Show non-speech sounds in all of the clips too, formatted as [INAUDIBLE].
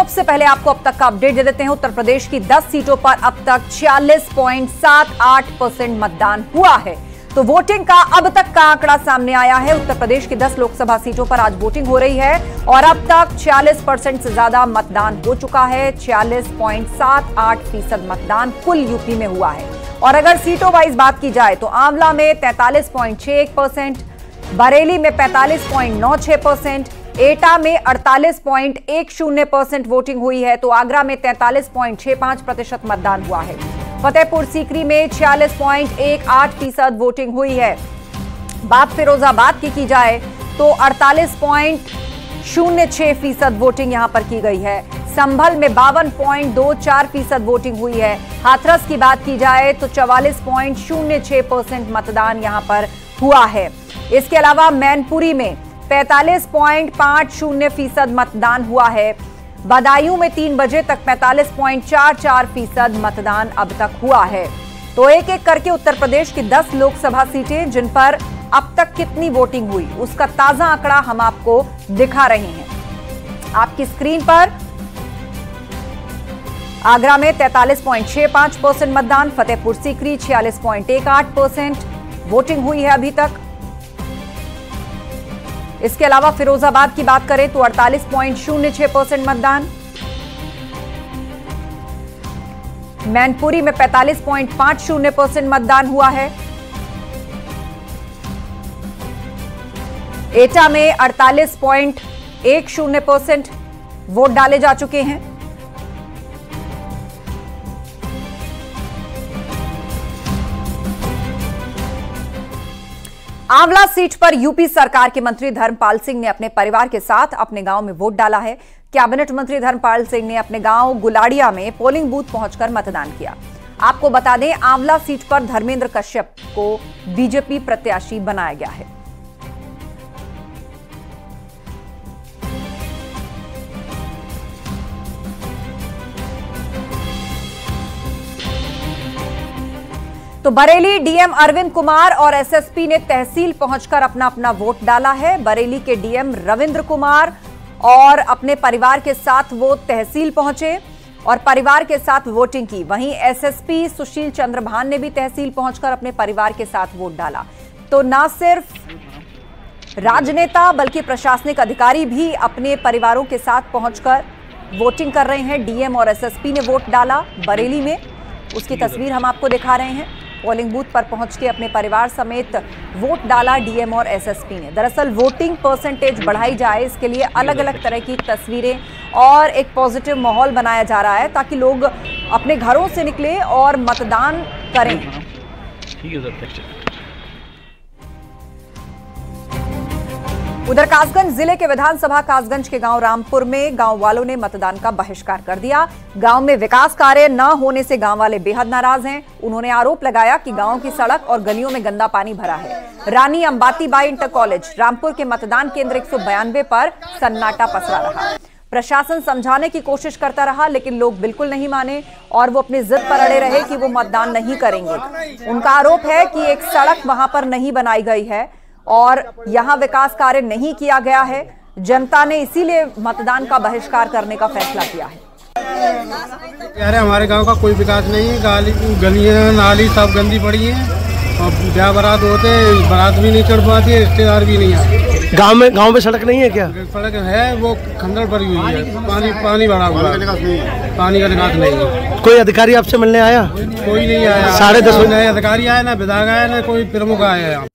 सबसे पहले आपको अब तक का अपडेट दे देते हैं। उत्तर प्रदेश की 10 सीटों पर अब तक 46.78 परसेंट मतदान हुआ है। तो वोटिंग का अब तक का आंकड़ा सामने आया है। उत्तर प्रदेश की 10 लोकसभा सीटों पर आज वोटिंग हो रही है और अब तक 46 परसेंट से ज़्यादा मतदान हो चुका है। 46.78 फ़ीसद मतदान कुल यूपी में हुआ है। और अगर सीटों वाइज बात की जाए तो आंवला में 43.61 परसेंट, बरेली में 45.96 परसेंट एटा में 48.10 परसेंट वोटिंग हुई है तो आगरा में 43.65 प्रतिशत मतदान हुआ है। फतेहपुर सीकरी में 46.18 फ़ीसद वोटिंग हुई है। बात फिरोजाबाद की की जाए तो 48.06 फ़ीसद वोटिंग यहाँ पर की गई है। संभल में बावन पॉइंट दो चार फ़ीसद वोटिंग हुई है। हाथरस की बात की जाए तो 44.06 परसेंट मतदान यहाँ पर हुआ है। इसके अलावा मैनपुरी में 45.50 फ़ीसद मतदान हुआ है। बदायूं में तीन बजे तक 45.44 फ़ीसद मतदान अब तक हुआ है। तो एक एक करके उत्तर प्रदेश की 10 लोकसभा सीटें, जिन पर अब तक कितनी वोटिंग हुई, उसका ताज़ा आंकड़ा हम आपको दिखा रहे हैं। आपकी स्क्रीन पर आगरा में 43.65 परसेंट मतदान, फतेहपुर सीकरी 46.18 परसेंट। वोटिंग हुई है अभी तक इसके अलावा फिरोजाबाद की बात करें तो 48.06 परसेंट मतदान। मैनपुरी में 45.50 परसेंट मतदान हुआ है। एटा में 48.10 परसेंट वोट डाले जा चुके हैं। आंवला सीट पर यूपी सरकार के मंत्री धर्मपाल सिंह ने अपने परिवार के साथ अपने गाँव में वोट डाला है। कैबिनेट मंत्री धर्मपाल सिंह ने अपने गाँव गुलाड़िया में पोलिंग बूथ पहुंचकर मतदान किया। आपको बता दें, आंवला सीट पर धर्मेंद्र कश्यप को बीजेपी प्रत्याशी बनाया गया है। तो बरेली डीएम अरविंद कुमार और एसएसपी ने तहसील पहुंचकर अपना अपना वोट डाला है। बरेली के डीएम रविंद्र कुमार और अपने परिवार के साथ वो तहसील पहुँचे और परिवार के साथ वोटिंग की। वहीं एसएसपी सुशील चंद्रभान ने भी तहसील पहुंचकर अपने परिवार के साथ वोट डाला। तो ना सिर्फ़ राजनेता, बल्कि प्रशासनिक अधिकारी भी अपने परिवारों के साथ पहुंचकर वोटिंग कर रहे हैं। डीएम और एसएसपी ने वोट डाला बरेली में। उसकी तस्वीर हम आपको दिखा रहे हैं। पोलिंग बूथ पर पहुँच के अपने परिवार समेत वोट डाला डीएम और एसएसपी ने। दरअसल वोटिंग परसेंटेज बढ़ाई जाए, इसके लिए अलग अलग तरह की तस्वीरें और एक पॉजिटिव माहौल बनाया जा रहा है ताकि लोग अपने घरों से निकले और मतदान करें। ठीक है, सर उधर कासगंज ज़िले के विधानसभा कासगंज के गाँव रामपुर में गाँव वालों ने मतदान का बहिष्कार कर दिया। गाँव में विकास कार्य न होने से गाँव वाले बेहद नाराज़ हैं। उन्होंने आरोप लगाया कि गाँव की सड़क और गलियों में गंदा पानी भरा है। रानी अंबाती बाई इंटर कॉलेज, रामपुर के मतदान केंद्र एक पर सन्नाटा पसरा रहा। प्रशासन समझाने की कोशिश करता रहा, लेकिन लोग बिल्कुल नहीं माने और वो अपनी जिद पर अड़े रहे कि वो मतदान नहीं करेंगे। उनका आरोप है कि एक सड़क वहाँ पर नहीं बनाई गई है। और यहाँ विकास कार्य नहीं किया गया है। जनता ने इसीलिए मतदान का बहिष्कार करने का फैसला किया है। अरे हमारे गाँव का कोई विकास नहीं है। गाली गलियाँ नाली सब गंदी पड़ी है। और ब्याह बारात होते हैं बारात भी नहीं चढ़ पाती है रिश्तेदार भी नहीं आते। गाँव में गाँव में सड़क नहीं है क्या? सड़क है वो खंडर पड़ी हुई है। पानी पानी भरा हुआ है। पानी का निकास नहीं है। कोई अधिकारी आपसे मिलने आया? कोई नहीं आया। साढ़े दस नए अधिकारी आए ना विधायक आया ना कोई प्रमुख आया यहाँ।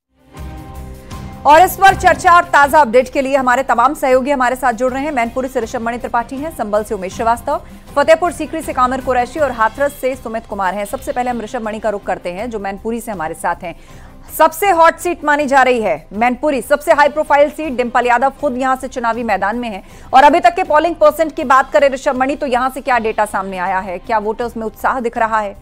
और इस पर चर्चा और ताज़ा अपडेट के लिए हमारे तमाम सहयोगी हमारे साथ जुड़ रहे हैं। मैनपुरी से ऋषभ मणि त्रिपाठी हैं, संबल से उमेश श्रीवास्तव। फतेहपुर सीकरी से कामर कुरैशी और हाथरस से सुमित कुमार हैं। सबसे पहले हम ऋषभ मणि का रुख करते हैं, जो मैनपुरी से हमारे साथ हैं। सबसे हॉट सीट मानी जा रही है मैनपुरी, सबसे high profile seat Dimple Yadav खुद यहाँ से चुनावी मैदान में है। और अभी तक के पोलिंग परसेंट की बात करें ऋषभ मणि तो यहाँ से क्या डेटा सामने आया है? क्या वोटर्स में उत्साह दिख रहा है?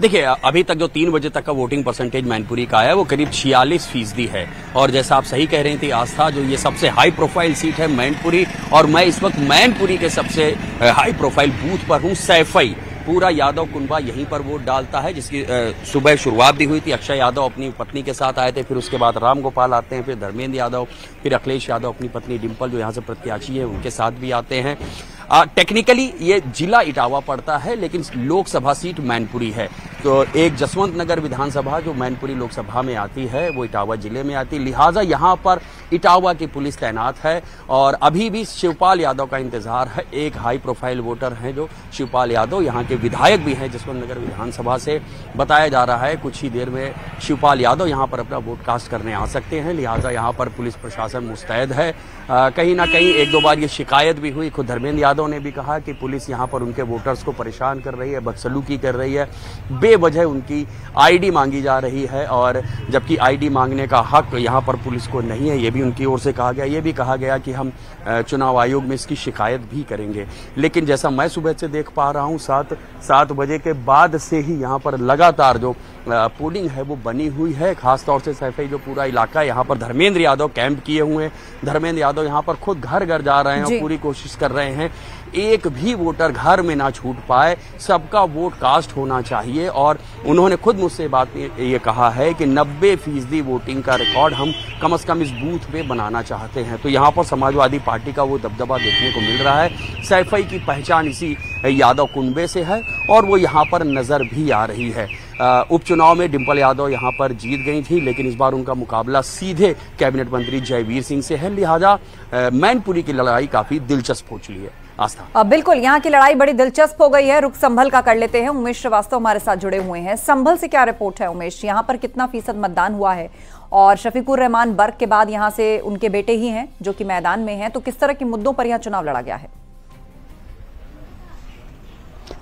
देखिए, अभी तक जो तीन बजे तक का वोटिंग परसेंटेज मैनपुरी का है, वो करीब छियालीस फ़ीसदी है। और जैसा आप सही कह रहे थे आस्था जो ये सबसे हाई प्रोफ़ाइल सीट है मैनपुरी, और मैं इस वक्त मैनपुरी के सबसे हाई प्रोफ़ाइल बूथ पर हूँ, सैफई। पूरा यादव कुनबा यहीं पर वोट डालता है, जिसकी सुबह शुरुआत भी हुई थी। अक्षय यादव अपनी पत्नी के साथ आए थे, फिर उसके बाद राम गोपाल आते हैं, फिर धर्मेंद्र यादव, फिर अखिलेश यादव अपनी पत्नी डिम्पल जो यहाँ से प्रत्याशी है, उनके साथ भी आते हैं। टेक्निकली ये जिला इटावा पड़ता है, लेकिन लोकसभा सीट मैनपुरी है। तो एक जसवंत नगर विधानसभा, जो मैनपुरी लोकसभा में आती है, वो इटावा ज़िले में आती लिहाजा यहाँ पर इटावा की पुलिस तैनात है, और अभी भी शिवपाल यादव का इंतज़ार है। एक हाई प्रोफ़ाइल वोटर हैं जो, शिवपाल यादव, यहाँ के विधायक भी हैं जसवंत नगर विधानसभा से। बताया जा रहा है, कुछ ही देर में शिवपाल यादव यहाँ पर अपना वोट कास्ट करने आ सकते हैं। लिहाजा यहाँ पर पुलिस प्रशासन मुस्तैद है। कहीं ना कहीं एक दो बार ये शिकायत भी हुई, खुद धर्मेंद्र यादव ने भी कहा कि पुलिस यहाँ पर उनके वोटर्स को परेशान कर रही है बदसलूकी कर रही है। बेवजह उनकी आईडी मांगी जा रही है और जबकि आईडी मांगने का हक यहाँ पर पुलिस को नहीं है ये भी उनकी ओर से कहा गया। ये भी कहा गया कि हम चुनाव आयोग में इसकी शिकायत भी करेंगे। लेकिन जैसा मैं सुबह से देख पा रहा हूँ सात सात बजे के बाद से ही यहाँ पर लगातार जो पोलिंग है वो बनी हुई है। खासतौर से सैफई जो पूरा इलाका है यहाँ पर धर्मेंद्र यादव कैंप किए हुए हैं। धर्मेंद्र यादव यहाँ पर खुद घर घर जा रहे हैं और पूरी कोशिश कर रहे हैं। एक भी वोटर घर में ना छूट पाए, सबका वोट कास्ट होना चाहिए। और उन्होंने खुद मुझसे बात ये कहा है कि 90 फ़ीसदी वोटिंग का रिकॉर्ड हम कम से कम इस बूथ पे बनाना चाहते हैं। तो यहाँ पर समाजवादी पार्टी का वो दबदबा देखने को मिल रहा है। सैफई की पहचान इसी यादव कुंबे से है और वो यहाँ पर नज़र भी आ रही है। उपचुनाव में डिम्पल यादव यहाँ पर जीत गई थी, लेकिन इस बार उनका मुकाबला सीधे कैबिनेट मंत्री जयवीर सिंह से है। लिहाजा मैनपुरी की लड़ाई काफ़ी दिलचस्प हो चुकी है। आस्था। बिल्कुल यहाँ की लड़ाई बड़ी दिलचस्प हो गई है। रुख संभल का कर लेते हैं। उमेश श्रीवास्तव हमारे साथ जुड़े हुए हैं। संभल से क्या रिपोर्ट है उमेश? यहाँ पर कितना फ़ीसद मतदान हुआ है? और शफीकुर रहमान बर्ग के बाद यहाँ से उनके बेटे ही हैं जो कि मैदान में हैं। तो किस तरह के मुद्दों पर यहाँ चुनाव लड़ा गया है?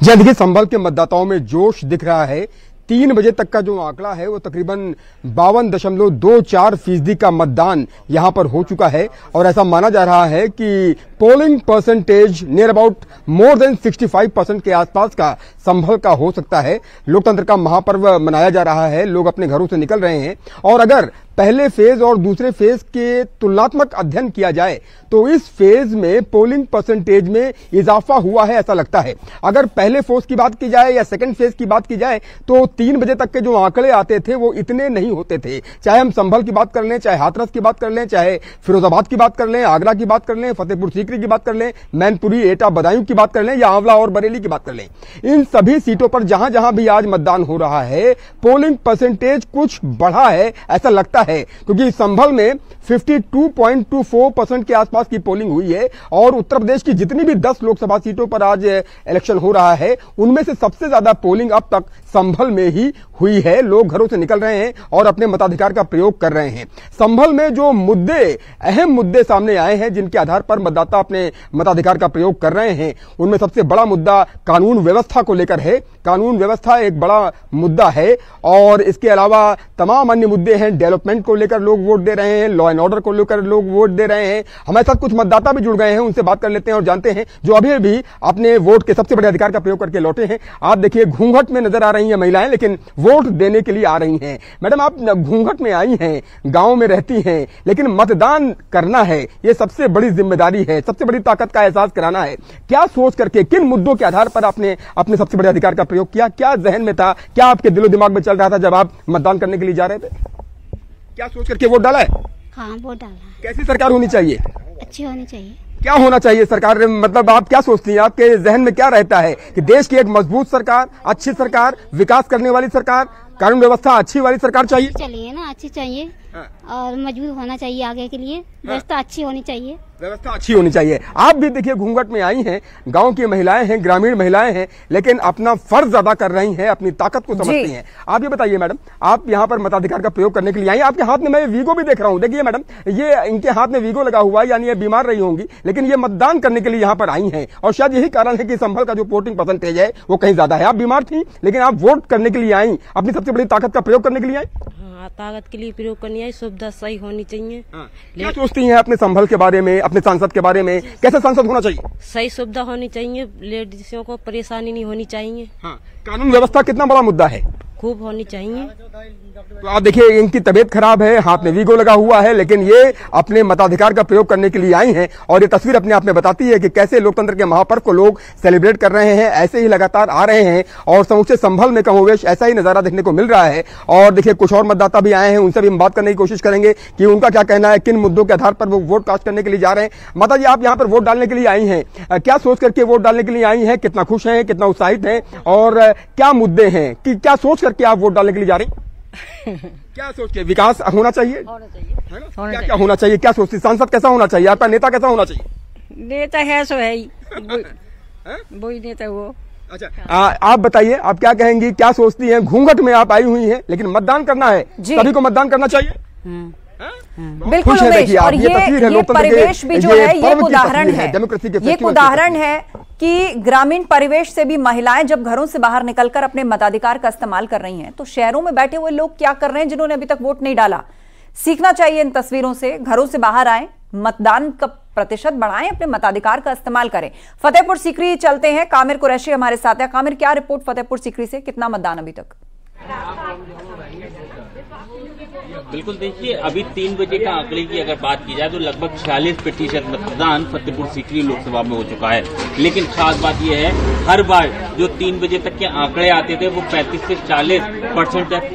जी देखिए संभल के मतदाताओं में जोश दिख रहा है तीन बजे तक का जो आंकड़ा है, वो तकरीबन बावन दशमलव दो चार फ़ीसदी का मतदान यहाँ पर हो चुका है। और ऐसा माना जा रहा है कि polling percentage near about more than 65 percent के आसपास का संभल का हो सकता है। लोकतंत्र का महापर्व मनाया जा रहा है, लोग अपने घरों से निकल रहे हैं। और अगर पहले फ़ेज़ और दूसरे फ़ेज़ के तुलनात्मक अध्ययन किया जाए तो इस फ़ेज़ में पोलिंग परसेंटेज में इजाफा हुआ है, ऐसा लगता है। अगर पहले फ़ेज़ की बात की जाए या सेकंड फ़ेज़ की बात की जाए तो तीन बजे तक के जो आंकड़े आते थे, वो इतने नहीं होते थे। चाहे हम संभल की बात कर लें, चाहे हाथरस की बात कर लें, चाहे फिरोजाबाद की बात कर लें, आगरा की बात कर लें, फतेहपुर सीकरी की बात कर लें, मैनपुरी, एटा, बदायूं की बात कर लें, या आंवला और बरेली की बात कर लें। इन सभी सीटों पर जहाँ जहाँ भी आज मतदान हो रहा है पोलिंग परसेंटेज कुछ बढ़ा है, ऐसा लगता है। क्योंकि संभल में 52.24 परसेंट के आसपास की पोलिंग हुई है और उत्तर प्रदेश की जितनी भी 10 लोकसभा सीटों पर आज इलेक्शन हो रहा है, उनमें से सबसे ज़्यादा पोलिंग अब तक संभल में ही हुई है। लोग घरों से निकल रहे हैं और अपने मताधिकार का प्रयोग कर रहे हैं। संभल में जो मुद्दे, अहम मुद्दे सामने आए हैं, जिनके आधार पर मतदाता अपने मताधिकार का प्रयोग कर रहे हैं, उनमें सबसे बड़ा मुद्दा कानून व्यवस्था को लेकर है। कानून व्यवस्था एक बड़ा मुद्दा है और इसके अलावा तमाम अन्य मुद्दे हैं। डेवलपमेंट को लेकर लोग वोट दे रहे हैं, लॉ एंड ऑर्डर को लेकर लोग वोट दे रहे हैं। हमारे साथ कुछ मतदाता भी जुड़ गए हैं उनसे बात कर लेते हैं और जानते हैं जो अभी भी अपने वोट के सबसे बड़े अधिकार का प्रयोग करके लौटे हैं। आप देखिए घूंघट में नज़र आ रही हैं महिलाएँ लेकिन वोट देने के लिए आ रही हैं। मैडम आप घूंघट में आई हैं गाँव में रहती हैं लेकिन मतदान करना है ये सबसे बड़ी ज़िम्मेदारी है सबसे बड़ी ताकत का एहसास कराना है। क्या सोच करके किन मुद्दों के आधार पर आपने अपने सबसे बड़े अधिकार का प्रयोग किया? क्या जहन में था? क्या आपके दिलो दिमाग में चल रहा था जब आप मतदान करने के लिए जा रहे थे? क्या सोच करके वोट डाला है? हाँ वोट डाला है। कैसी सरकार होनी चाहिए? अच्छी होनी चाहिए। क्या होना चाहिए सरकार? मतलब आप क्या सोचती हैं? आपके जहन में क्या रहता है कि देश की एक मज़बूत सरकार अच्छी सरकार विकास करने वाली सरकार कानून व्यवस्था अच्छी वाली सरकार चाहिए? चलिए ना अच्छी चाहिए। हाँ। और मज़बूत होना चाहिए आगे के लिए। व्यवस्था अच्छी होनी चाहिए। व्यवस्था अच्छी होनी चाहिए। आप भी देखिए घूंघट में आई हैं। गाँव की महिलाएँ हैं ग्रामीण महिलाएँ हैं लेकिन अपना फ़र्ज़ अदा कर रही हैं अपनी ताकत को समझती। हैं। आप ये बताइए मैडम आप यहाँ पर मताधिकार का प्रयोग करने के लिए आई आपके हाथ में मैं वीगो भी देख रहा हूँ। देखिए मैडम ये इनके हाथ में वीगो लगा हुआ है यानी ये बीमार रही होंगी लेकिन ये मतदान करने के लिए यहाँ पर आई है। और शायद यही कारण है कि संभल का जो वोटिंग परसेंटेज है वो कहीं ज़्यादा है। आप बीमार थी लेकिन आप वोट करने के लिए आई। अपनी सबसे बड़ी ताकत का प्रयोग करने के लिए आई? हाँ ताकत के लिए प्रयोग करनी है सुविधा सही होनी चाहिए। क्या सोचती हैं अपने संभल के बारे में अपने सांसद के बारे में? कैसे सांसद होना चाहिए? सही सुविधा होनी चाहिए लेडीजों को परेशानी नहीं होनी चाहिए। हाँ। कानून व्यवस्था कितना बड़ा मुद्दा है? खूब होनी चाहिए। तो आप देखिए, इनकी तबीयत खराब है, हाथ में वीगो लगा हुआ है, लेकिन ये अपने मताधिकार का प्रयोग करने के लिए आई हैं और ये तस्वीर अपने आप में बताती है कि कैसे लोकतंत्र के महापर्व को लोग सेलिब्रेट कर रहे हैं, ऐसे ही लगातार आ रहे हैं और समूचे संभल में कमोवेश ऐसा ही नज़ारा देखने को मिल रहा है। और देखिए, कुछ और मतदाता भी आए हैं, उनसे भी हम बात करने की कोशिश करेंगे कि उनका क्या कहना है, किन मुद्दों के आधार पर वो वोट कास्ट करने के लिए जा रहे हैं। माता जी, आप यहाँ पर वोट डालने के लिए आई हैं। क्या सोच करके वोट डालने के लिए आई हैं? कितना खुश हैं, कितना उत्साहित हैं? और क्या मुद्दे हैं? कि क्या सोच करके आप वोट डालने के लिए जा रही हैं? [LAUGHS] क्या सोचते विकास होना चाहिए? होना चाहिए। है ना? होना क्या क्या होना चाहिए? क्या सोचती सांसद कैसा होना चाहिए? आपका नेता कैसा होना चाहिए? नेता है सो है ही। [LAUGHS] हैं? वही नेता वो। अच्छा आ, आप बताइए आप क्या कहेंगी क्या सोचती हैं? घूंघट में आप आई हुई हैं लेकिन मतदान करना है। सभी को मतदान करना चाहिए? बिल्कुल खुश हैं देखिए आप, और ये ये तस्वीर है ये परिवेश भी जो है ये उदाहरण है, है। डेमोक्रेसी के ये उदाहरण है। कि ग्रामीण परिवेश से भी महिलाएँ जब घरों से बाहर निकलकर अपने मताधिकार का इस्तेमाल कर रही हैं तो शहरों में बैठे हुए लोग क्या कर रहे हैं जिन्होंने अभी तक वोट नहीं डाला? सीखना चाहिए इन तस्वीरों से, घरों से बाहर आए, मतदान का प्रतिशत बढ़ाएँ, अपने मताधिकार का इस्तेमाल करें। फतेहपुर सीकरी चलते हैं, कामिर कुरैशी हमारे साथ है। कामिर, क्या रिपोर्ट फतेहपुर सीकरी से? कितना मतदान अभी तक? बिल्कुल, देखिए, अभी तीन बजे का आंकड़े की अगर बात की जाए तो लगभग छियालीस प्रतिशत मतदान फतेहपुर सीकरी लोकसभा में हो चुका है। लेकिन खास बात यह है, हर बार जो तीन बजे तक के आंकड़े आते थे, वो 35 से 40 परसेंट तक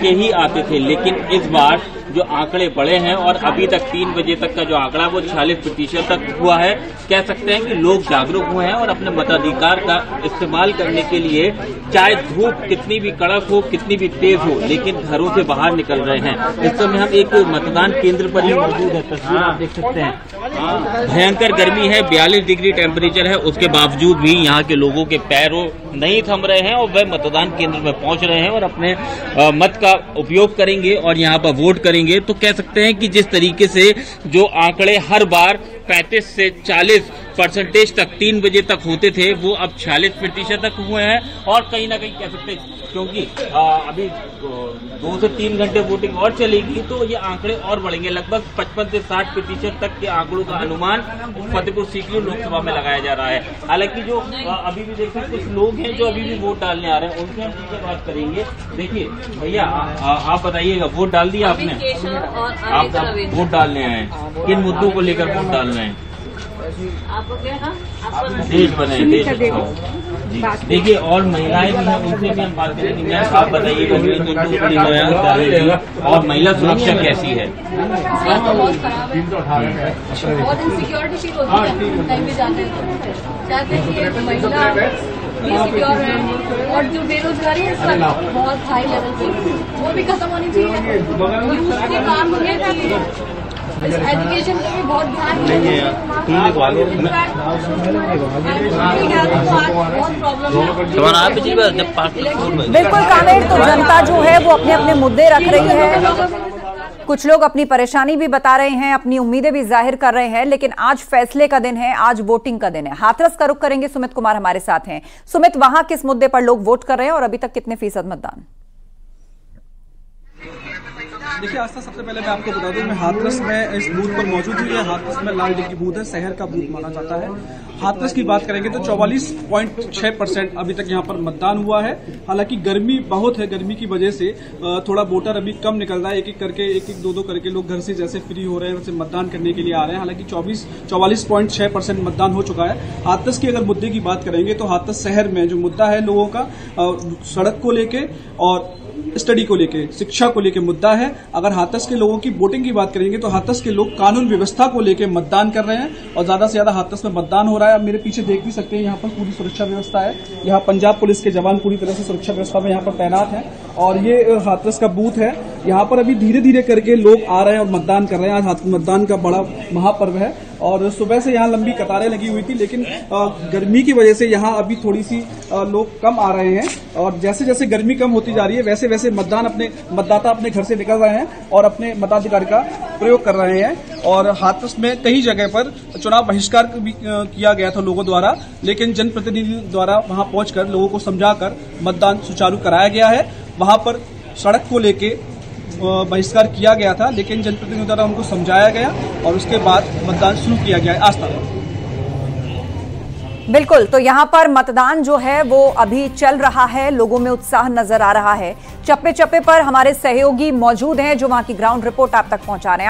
के ही आते थे। लेकिन इस बार जो आंकड़े बढ़े हैं और अभी तक तीन बजे तक का जो आंकड़ा वो छियालीस प्रतिशत तक हुआ है। कह सकते हैं कि लोग जागरूक हुए हैं और अपने मताधिकार का इस्तेमाल करने के लिए चाहे धूप कितनी भी कड़क हो, कितनी भी तेज हो, लेकिन घरों से बाहर निकल रहे हैं। इस समय हम एक मतदान केंद्र पर ही मौजूद है। तस्वीर आप देख सकते हैं। भयंकर गर्मी है, बयालीस डिग्री टेम्परेचर है, उसके बावजूद भी यहाँ के लोगों के पैरों नहीं थम रहे हैं और वह मतदान केंद्र में पहुँच रहे हैं और अपने मत का उपयोग करेंगे और यहाँ पर वोट करेंगे। तो कह सकते हैं कि जिस तरीके से जो आंकड़े हर बार 35 से 40 परसेंटेज तक तीन बजे तक होते थे वो अब 46 प्रतिशत तक हुए हैं और कहीं ना कहीं कह सकते हैं क्योंकि अभी दो से तीन घंटे वोटिंग और चलेगी तो ये आंकड़े और बढ़ेंगे। लगभग 55 से 60 प्रतिशत तक के आंकड़ों का अनुमान फतेहपुर सीकरी लोकसभा में लगाया जा रहा है। हालाँकि जो अभी भी देखिए कुछ लोग हैं जो अभी भी वोट डालने आ रहे हैं उनसे हम सीधे बात करेंगे। देखिए भैया आप बताइएगा वोट डाल दिया आपने? आप वोट डालने आए किन मुद्दों को लेकर वोट रहे हैं देश बने देश अच्छा हो। देखिए और महिलाएँ भी हैं उनसे भी हम बात करेंगे। मैम आप बताइएगा ये तो बड़ी महिलाएँ डाल रही हैं और महिला सुरक्षा कैसी है? बहुत इनसिक्योरिटी फील होती है। कहीं भी जाते हैं तो। चाहते हैं कि महिला भी सिक्योर है और जो बेरोजगारी है इस वक्त बहुत हाई लेवल पे वो भी खत्म होनी चाहिए। यूथ के काम है कि एजुकेशन पे भी बहुत ध्यान बिल्कुल कामेर तो जनता जो है वो अपने अपने मुद्दे रख रही है। कुछ लोग अपनी परेशानी भी बता रहे हैं अपनी उम्मीदें भी ज़ाहिर कर रहे हैं लेकिन आज फैसले का दिन है आज वोटिंग का दिन है। हाथरस का रुख करेंगे सुमित कुमार हमारे साथ हैं। सुमित वहाँ किस मुद्दे पर लोग वोट कर रहे हैं और अभी तक कितने फ़ीसद मतदान? देखिए आस्था सबसे पहले मैं आपको बता दूँ, मैं हाथरस में इस बूथ पर मौजूद हूँ। हाथरस में लाल डिग्गी बूथ है, शहर का बूथ माना जाता है। हाथरस की बात करेंगे तो चौवालीस पॉइंट छह परसेंट अभी तक यहाँ पर मतदान हुआ है। हालाँकि गर्मी बहुत है, गर्मी की वजह से थोड़ा वोटर अभी कम निकल रहा है एक एक करके एक एक दो दो करके लोग घर से जैसे फ्री हो रहे हैं, वैसे मतदान करने के लिए आ रहे हैं। हालाँकि चौबीस चौवालीस छह परसेंट मतदान हो चुका है। हाथरस की अगर मुद्दे की बात करेंगे तो हाथरस शहर में जो मुद्दा है लोगों का सड़क को लेके और स्टडी को लेके, शिक्षा को लेके मुद्दा है। अगर हाथस के लोगों की वोटिंग की बात करेंगे तो हाथस के लोग कानून व्यवस्था को लेके मतदान कर रहे हैं और ज़्यादा से ज़्यादा हाथस में मतदान हो रहा है। आप मेरे पीछे देख भी सकते हैं, यहाँ पर पूरी सुरक्षा व्यवस्था है। यहाँ पंजाब पुलिस के जवान पूरी तरह से सुरक्षा व्यवस्था में यहाँ पर तैनात है। और ये हाथस का बूथ है। यहाँ पर अभी धीरे धीरे करके लोग आ रहे हैं और मतदान कर रहे हैं। आज हाथ- मतदान का बड़ा महापर्व है और सुबह से यहाँ लंबी कतारें लगी हुई थी, लेकिन गर्मी की वजह से यहाँ अभी थोड़ी सी लोग कम आ रहे हैं और जैसे जैसे गर्मी कम होती जा रही है वैसे वैसे मतदान अपने, मतदाता अपने घर से निकल रहे हैं और अपने मताधिकार का प्रयोग कर रहे हैं और हाथरस में कई जगह पर चुनाव बहिष्कार भी किया गया था लोगों द्वारा, लेकिन जनप्रतिनिधि द्वारा वहाँ पहुंचकर लोगों को समझाकर मतदान सुचारू कराया गया है। वहाँ पर सड़क को लेके बहिष्कार किया गया था, लेकिन जनप्रतिनिधियों द्वारा उनको समझाया गया और उसके बाद मतदान शुरू किया गया आज तक। बिल्कुल तो यहाँ पर मतदान जो है, वो अभी चल रहा है, लोगों में उत्साह नज़र आ रहा है। चप्पे चप्पे पर हमारे सहयोगी मौजूद हैं जो वहाँ की ग्राउंड रिपोर्ट आप तक पहुँचा रहे हैं।